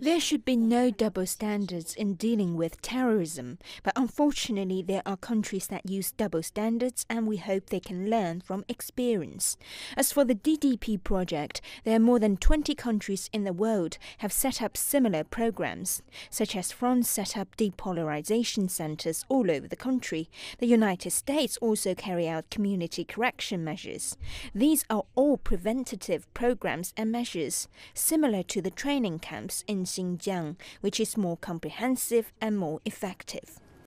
There should be no double standards in dealing with terrorism, but unfortunately, there are countries that use double standards, and we hope they can learn from experience. As for the DDP project, there are more than 20 countries in the world have set up similar programs, such as France set up depolarization centers all over the country. The United States also carry out community correction measures. These are all preventative programs and measures, similar to the training camps in Xinjiang, which is more comprehensive and more effective.